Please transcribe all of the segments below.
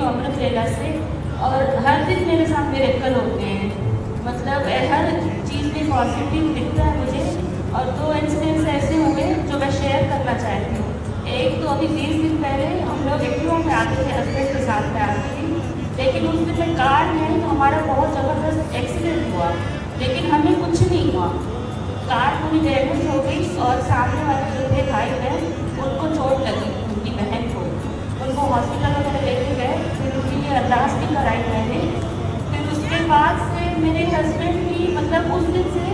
हूँ अमृत वेला से। और हर दिन मेरे साथ मेरे कल होते हैं। मतलब हर चीज़ में पॉजिटिव दिखता है मुझे। और दो इंसिडेंट्स ऐसे हुए जो मैं शेयर करना चाहती हूँ। एक तो अभी बीस दिन पहले हम लोग एक्टिवा में आते थे हस्बैंड के साथ में आती थी। लेकिन उस दिन में कार में तो हमारा बहुत ज़बरदस्त एक्सीडेंट हुआ। लेकिन हमें कुछ नहीं हुआ। कार पूरी डैमेज हो गई और सामने वाले जो थे भाई बहन, उनको चोट लगी, उनकी बहन को। उनको हॉस्पिटल वगैरह मैंने फिर उसके बाद से मेरे हस्बैंड भी मतलब उस दिन से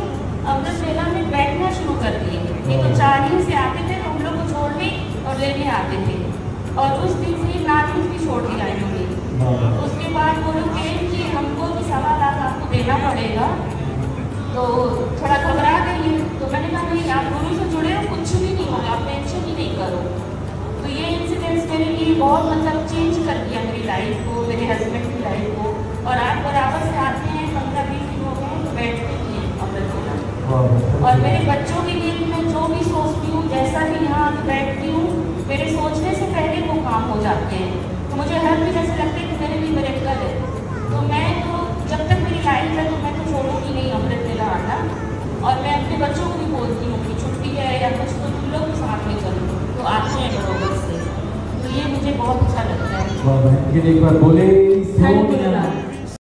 अमृत मेला में बैठना शुरू कर दिए। नहीं तो चारियों से आते थे तो हम लोग को छोड़ने और लेने आते थे। और उस दिन से नानी भी छोड़ दिया इन्होंने उसके बाद वो लोग कहे कि हमको भी सवा लाख आपको देना पड़ेगा। तो थोड़ा घबरा गई तो मैंने कहा नहीं आप गुरु से जुड़े हो कुछ भी नहीं होगा आप टेंशन ही नहीं करो। तो ये इंसिडेंट्स मेरे लिए बहुत मतलब चेंज कर दिया मेरी लाइफ को। और मेरे बच्चों के लिए मैं जो भी सोचती हूँ जैसा भी यहाँ बैठती हूँ मेरे सोचने से पहले वो काम हो जाते हैं। तो मुझे हर दिन ऐसे लगता है कि मेरे लिए मेरे कल है। तो मैं तो जब तक मेरी लाइफ है तो मैं तो छोड़ूँगी नहीं अमृत मेला आना और मैं अपने बच्चों को भी बोलती हूँ कि छुट्टी है या कुछ तो तुम लोग साथ में चलो। तो आते हैं बरोबर से। तो ये मुझे बहुत अच्छा लगता है। एक बार बोले थैंक यू